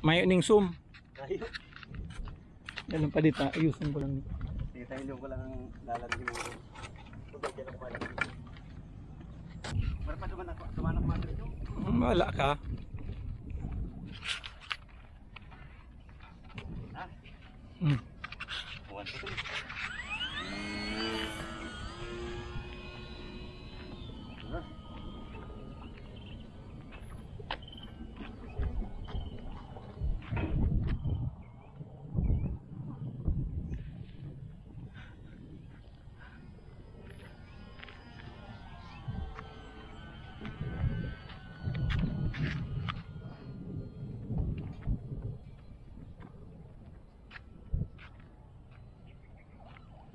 Mayo ning sum. Kayo. Ganun pa dito. Ayusin ko lang. Sige tayo ko lang ang lalagyan mo. Tubig yan ako pala. Para pa duman ako, duman ako mga dito. Wala ka. Ha? Hmm. One, two, three.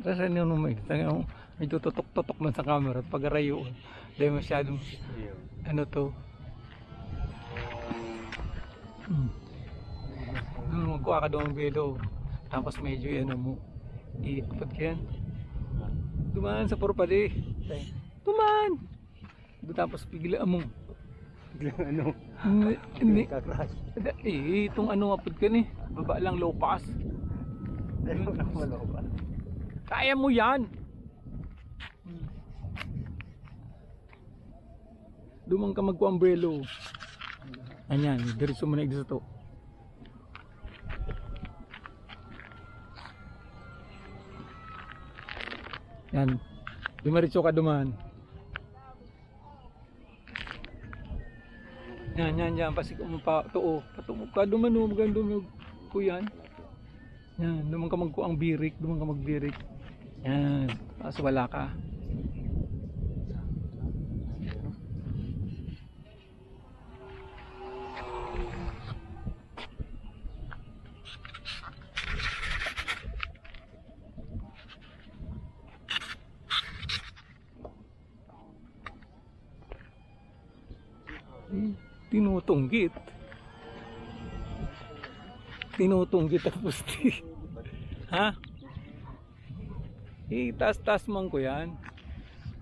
Kasi ano naman, tangang medyo tutok-tutok man sa camera at pag arayo. Dahil masyadong ano to. Hmm. Ano magkuha ka doon bedo. Tapos medyo yan mo. Iikot ka yan. Dumaan sa purpadi. Dumaan! Doon Tapos bigla mo. Biglang ano, Hindi. Kakrash. Eh, itong ano apod ka ni. Baba lang low pass. Mo na? Kaya mo yan! Dumang ka magku-umbrello. Ayan, diretso mo na igsa to. Yan. Dumaritso ka duman. Yan, yan, yan. Pasik mo pa. Tuo. Patumog ka. Duman mo. Maganda mo. ko yan. Duman ka magku ang birik. Duman ka magbirik. Yan. Tapos wala ka. Tinutunggit. Tinutunggit ang pusti. ha? Eh, taas-taas man ko yan.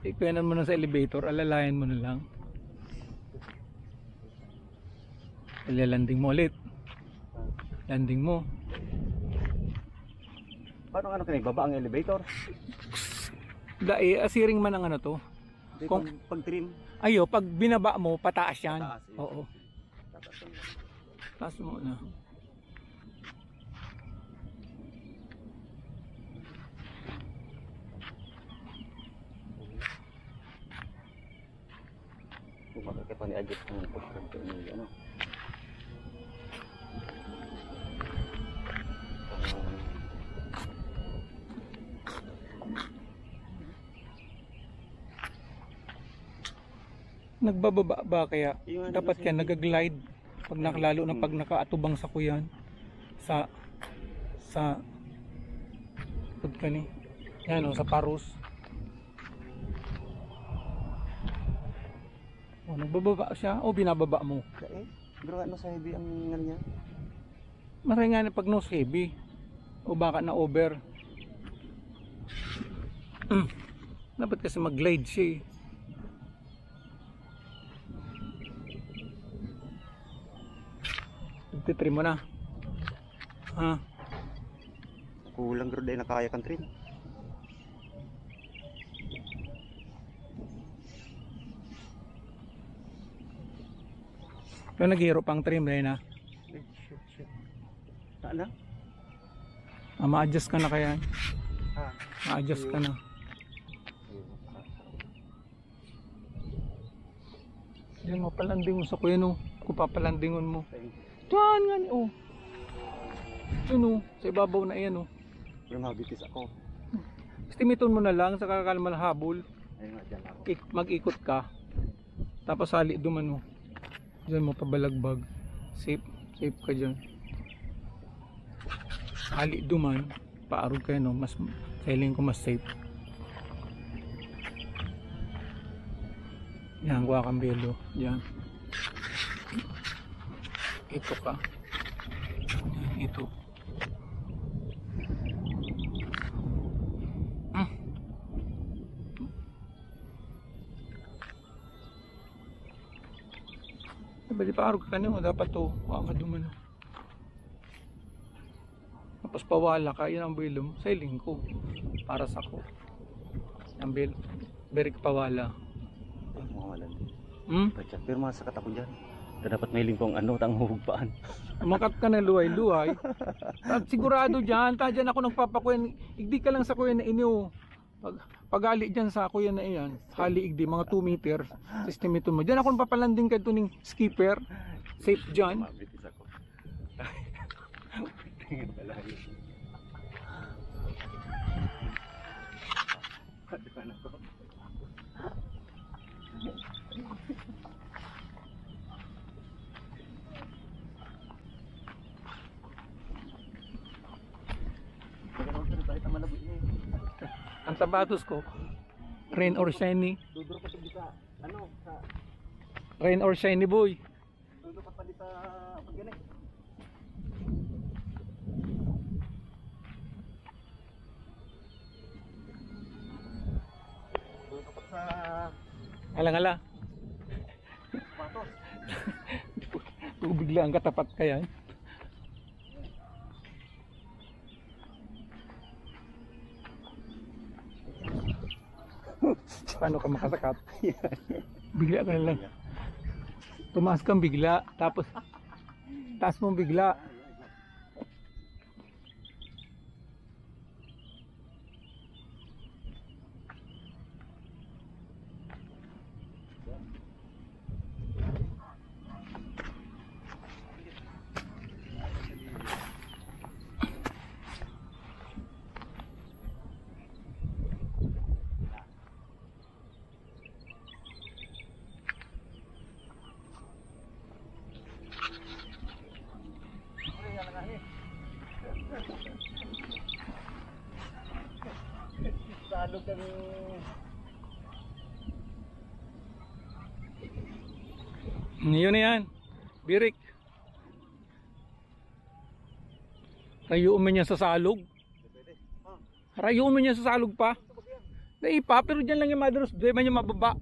Ikwenan mo na sa elevator, alalayan mo na lang. Ilalanding mo ulit. Landing mo. Paano ano kanina? Baba ang elevator? Dai, asiring man ang ano to. Hindi, Kung- pag, pag trim. Ayo, pag binaba mo, pataas yan. Taas, eh. Oo, Tataas mo na. Kung makakita pa ni adjust ng card ni ano. Nagbababa ba kaya? Yung ano Dapat yan, nagaglide. Pag nakalalo na pag nakaatubang sa kuyan. Sa, sa, pag ka ni. Yan o, sa parus. O, nagbababa siya. O, binababa mo. Eh, pero ano sa heavy ang ano niya? Maray nga na pag nose heavy. O baka na over. Dapat kasi mag-glide siya eh. Nagtitrim mo na. Ha? Kulang pero dahil nakaya kang trim. Kaya naghihiro pang trim rin. Eh, shit, shit. Ano? Ah, ma-adjust ka na kaya. Ha? Ma-adjust ka na. Yan mo, palanding mo sa kuya no. Kung papalandingon mo. Diyan nga ni, oh. Yun oh, sa ibabaw na yan oh. Pero mabitis ako. Estimiton mo na lang sa kakalmal habol. Mag-ikot ka. Tapos sali duman mo. Diyan mo pabalagbag. Safe, safe ka dyan. Sali duman. Paarog kayo no. Mas, sailing ko mas safe. Yan, kuha kang belo. Yan. Ito ka. Ito. Di pa arog ka nyo, dapat to, kuha ka duman. Tapos pawala ka, yun ang bilom, sailing ko. Para sa ko. Ang bil, berik pawala. Ay, mga malan. Hmm? Pachak, pero masakat ako dyan. Na dapat may lingkong ano, tang hugpaan. Umakat ka na luway-luway. Sigurado dyan, ta dyan ako nagpapakuyan. Igdi ka lang sa kuya na inyo. Pag, pagali dyan sa kuya na iyan, hali igdi, mga 2 meters. System ito mo. Dyan ako papalanding ka tuning skipper. Safe dyan. Tingin pala yun. Kadipan ako. Magandang pero tayo tama na buti eh. Ang sapatos ko, rain or shiny. Duduro pa sa ano, sa Rain or shiny boy. duduro pa pa di sa pagganay. Duduro pa sa Alang-ala. sapatos. Tubig lang katapat ka yan. Paano ka makasakat? bigla ka lang. Tumaas kang bigla, tapos taas mong bigla. Salog kami. Yun yan. Birik. Rayuan mo niya sa salog. Mo niya sa salog pa. Dahil pa, pero dyan lang yung madalos. Di ba niya mababa?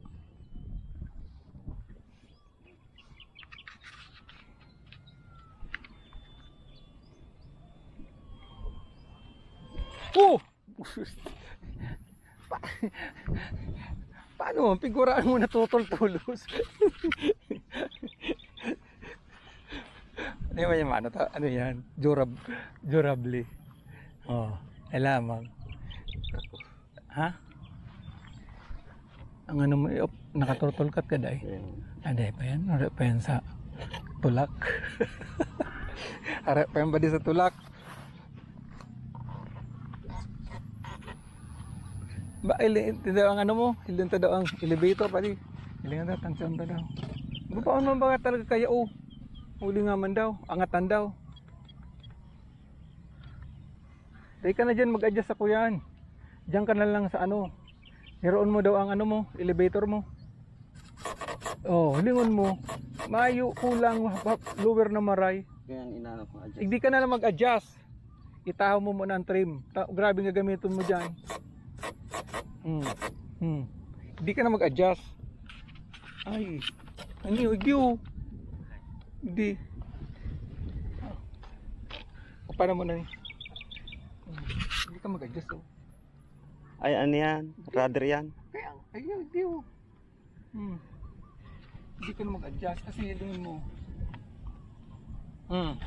Oh! Pa- Paano? Figuraan mo na tutol-tulos. ano ba yung ano, to? ano yan? Durab, durably. Oh, ay lamang. Ha? Ang ano mo, op, nakaturtol kat ka day. Ayan. Ada pa yan? Ada pa yan sa tulak? Ada pa yan ba di sa tulak? Ba, daw ang ano mo? Ilin to daw ang elevator pati. Ilin daw, tansyon daw. Ba, paano man ba talaga kaya oh? Uli nga man daw, angatan daw. Dahil ka na dyan mag-adjust sa kuyan. Diyan ka na lang sa ano. Heroon mo daw ang ano mo, elevator mo. Oh, lingon mo. Mayo kulang lower na maray. Kaya ang inaano ko adjust. Hindi ka na lang mag-adjust. Itahaw mo muna ang trim. Ta- grabe nga gamitin mo diyan. Hmm. Hmm. Hindi ka na mag-adjust. Ay. Yun? Igyo. Hindi. O, paano mo na ni? Hmm. Hindi ka mag-adjust oh. Ay, ano yan? Rudder yan? Kaya, ayun, hindi oh. Hmm. Hindi ka na mag-adjust kasi hilingin mo. Hmm.